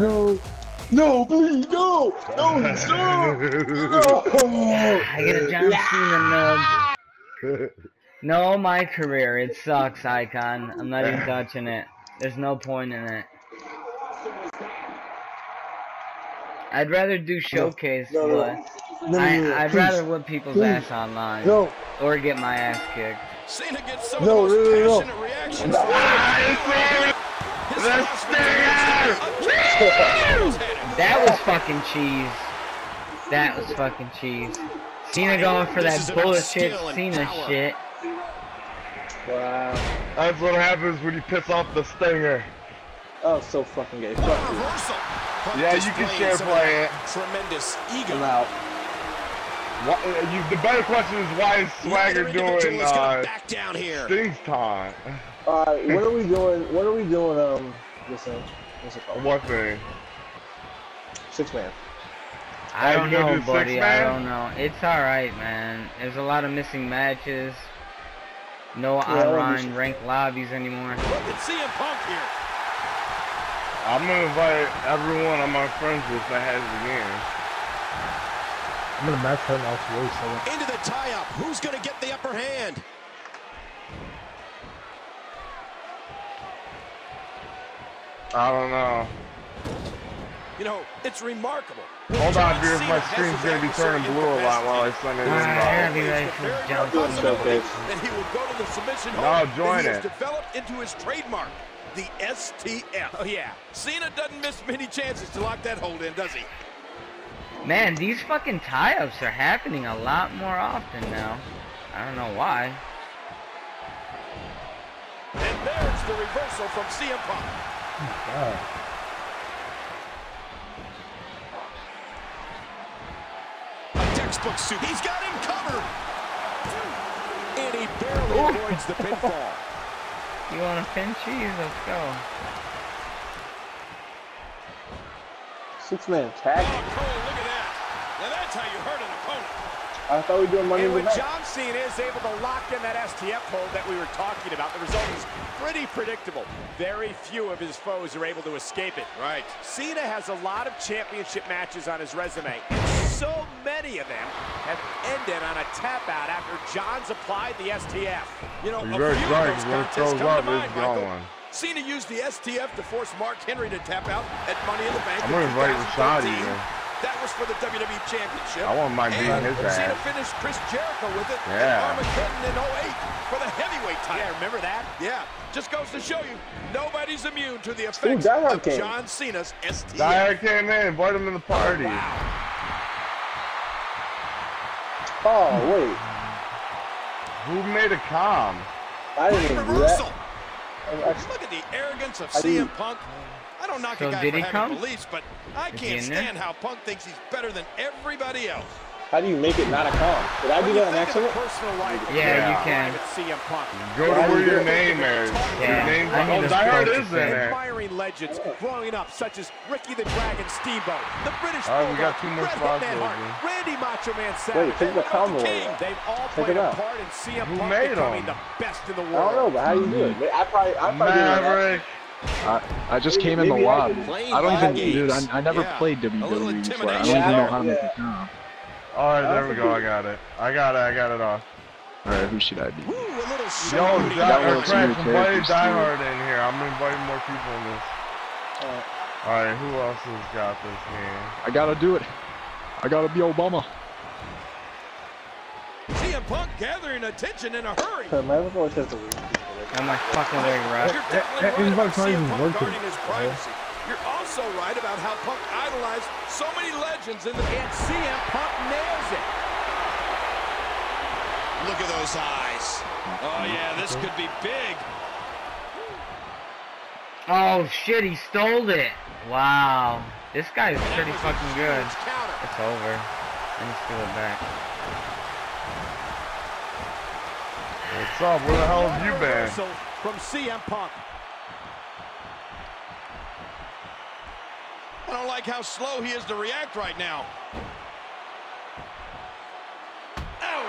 No. No, please, no! No, stop! No! I get a John Cena nub. No, my career. It sucks, Icon. I'm not even touching it. There's no point in it. I'd rather do showcase, no, no. but No, no, I, no, I'd please. rather whip people's Please. ass online. No, Or get my ass kicked. Cena gets some No, of the most no, no, no. passionate reactions. His The last stinger! That was fucking cheese. That was fucking cheese. Cena going for This that is bullshit Cena power. shit. wow. That's what happens when you piss off the stinger. Oh, so fucking gay. Fuck you. Reversal. Yeah, you can share play it. Tremendous ego. I'm out. Why, uh, you, the better question is why is Swagger doing is gonna uh, back down here. Sting's time? Alright, what are we doing? What are we doing, um, this thing? What's it called? What thing? Six man. I Hey, don't know, do six buddy. I don't know. It's alright, man. There's a lot of missing matches. No I online ranked lobbies anymore. Look at CM Punk here. I'm gonna invite everyone I'm my friends with that has the game. I'm gonna match her now to really so Into the tie-up. Who's going to get the upper hand? I don't know. You know, it's remarkable. Hold John on, Beers, my screen's gonna be turning blue a lot while I capacity. send it in. Alright, I'll be ready It's for very John possibility that he will go to the submission No, hold join that has it. developed into his trademark, the STF. Oh yeah, Cena doesn't miss many chances to lock that hold in, does he? Man, these fucking tie-ups are happening a lot more often now. I don't know why. And there's the reversal from CM Punk. Oh, God. A textbook suit. He's got him covered. And he barely avoids the pinfall. You want a pin cheese? Let's go. Six man Oh, tag. Cole, look at that. Now that's how you hurt an opponent. I thought we were doing money And in the when bank. John Cena is able to lock in that STF hold that we were talking about, the result is pretty predictable. Very few of his foes are able to escape it. Right. Cena has a lot of championship matches on his resume, and so many of them have ended on a tap out after John's applied the STF. You know, You're a few right, of those contests come up, to mind, it's Michael. going. Cena used the STF to force Mark Henry to tap out at Money in the Bank. I'm gonna invite Rashad here. That was for the WWE Championship. I want Mike beating and his Cena ass. finished Chris Jericho with it Yeah. at Armageddon in 08 for the heavyweight title. Yeah, remember that? Yeah, just goes to show you, nobody's immune to the effects Die Hard of came. John Cena's STF. Dyer came in, invite him to the party. Oh, wait. Who made a com? I didn't even do that. reversal. I- I- Look at the arrogance of I CM didn't- Punk. I don't knock So a guy did for he having come? beliefs, but I Is he can't in stand how Punk thinks he's better than everybody else. How do you make it not a con? Did I do that on think accident? personal life of Yeah, you Private can. CM Punk. Go to where your name is. Yeah, Your name. I need Oh, to Die is to in say. there. Admiring legends growing up, such as Ricky the Dragon Steamboat, the British All right, we got Bulldog, two more Bret spots Hart. Randy Macho Man Savage. Wait, take the combo King. They've all Take played a out. part in CM Who Punk made becoming them? the best in the world. I world. don't know, but how do you do it? Hmm. I probably, I probably doing that. Maverick. Uh, I, I just came in the lobby. I don't mind even, dude. I, I never Yeah. played WWE before. I don't even know how to make a com. All right, there we go. I got it. I got it. I got it off. All right, who should I be? Woo, a little Yo, shooting. Die, got one Craig, of the invite Die. Hard in here. I'm inviting more people in this. Alright. All right, who else has got this game? I gotta do it. I gotta be Obama. CM Punk gathering attention in a hurry. So my other voice has to read. I'm like fucking leg You're right. definitely that right about invite's not CM even Punk working. guarding his privacy. You're also right about how Punk idolized so many legends in the And CM Punk nails it. Look at those eyes. Oh yeah, this could be big. Oh shit, he stole it. Wow. This guy's pretty fucking good. Counter. It's over. Let me steal it back. What's up? Where the hell have you been? Reversal From CM Punk. I don't like how slow he is to react right now. Ow!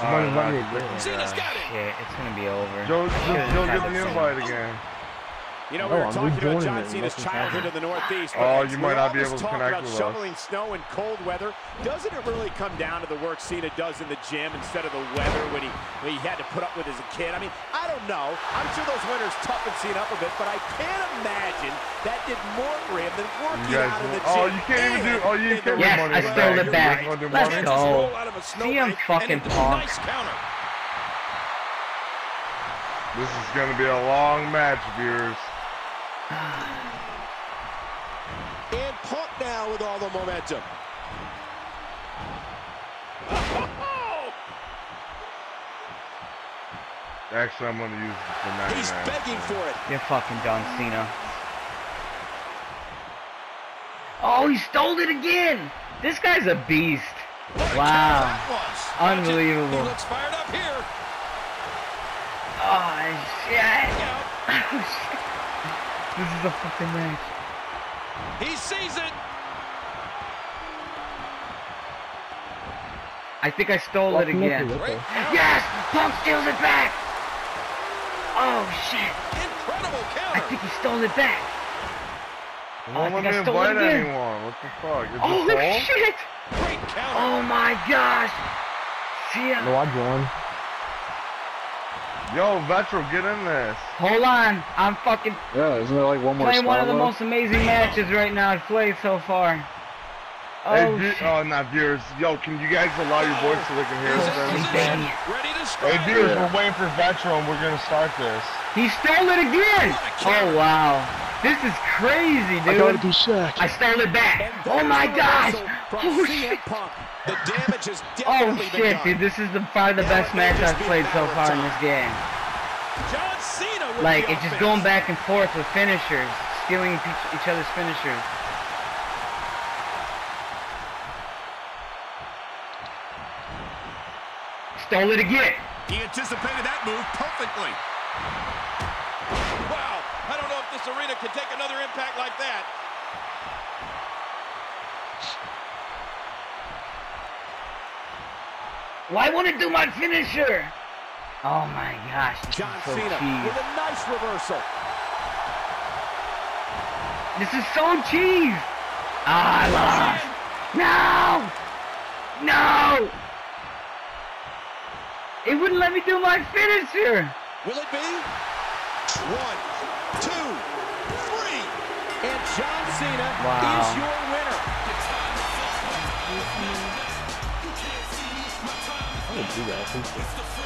Somebody Alright, let me nice. again. Cena's got it. Shit, it's gonna be over. Joe, just Should've Joe, get the the invite again. You know, No, we were I'm talking about John. Cena's Nothing's childhood in the Northeast. Oh, you might not be able to talk connect about with us. shoveling snow in cold weather. Doesn't it really come down to the work Cena does in the gym instead of the weather when he when he had to put up with as a kid? I mean, I don't know. I'm sure those winters toughened Cena up a bit, but I can't imagine that did more for him than working You out in the gym. oh, gym. you can't even do, and oh, you can't Yes, do money I in the stole it back. You wanna do Let's go. Roll out of a CM snowbank fucking and into a Punk. Nice counter. This is gonna be a long match, viewers. And Punk now with all the momentum. Actually, I'm gonna use the 99. He's begging for it. You're fucking John Cena. Oh, he stole it again! This guy's a beast. Wow. counter that was. Watch it. Unbelievable. He looks fired up here. Oh, shit. Oh, shit. This is a fucking match. he sees it. I think I stole it again. Great. Yes! Punk steals it back! Oh, shit. Incredible counter! I think he stole it back. Won't Oh, I let think me I stole it again. anyone. What the fuck? Is Oh, shit! Great counter. Oh, my gosh. See ya. No, I joined. Yo, Vetro, get in this. Hold on. I'm fucking Yeah, isn't there like one more playing one of spot the left? most amazing matches right now I've played so far. hey, Oh, view- shit. oh, not viewers. Yo, can you guys allow your voice so they can hear us? in then? Ready to Hey, strike. viewers, we're waiting for Vetro and we're gonna start this. He stole it again! Oh, wow. This is crazy, I gotta dude. do Shaq. I stole it back. Oh, my oh, the gosh. Oh, shit. The damage has Oh, shit, dude. This is the probably the best match I've played so far in this game. John Cena Like, it's just going back and forth with finishers, stealing each, each other's finishers. Stole it again. He anticipated that move perfectly. Wow. I don't know if this arena can take another impact like that. Well, I want to do my finisher. Oh my gosh, John so Cena cheese. with a nice reversal. This is so cheese. Ah, I lost. No, no. It wouldn't let me do my finisher. Will it be? One, two, three. And John Cena Wow. is your winner. I would do that. I think so.